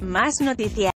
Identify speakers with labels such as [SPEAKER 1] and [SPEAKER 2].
[SPEAKER 1] Más noticias.